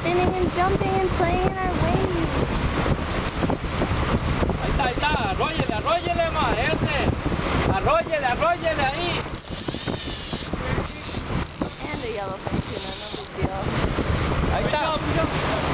Spinning and jumping and playing in our waves. Ahí está, ahí está, arróyele, arróyele más, ese. Arróyele, arróyele ahí. And the yellowfin tuna, no big deal. Ahí está.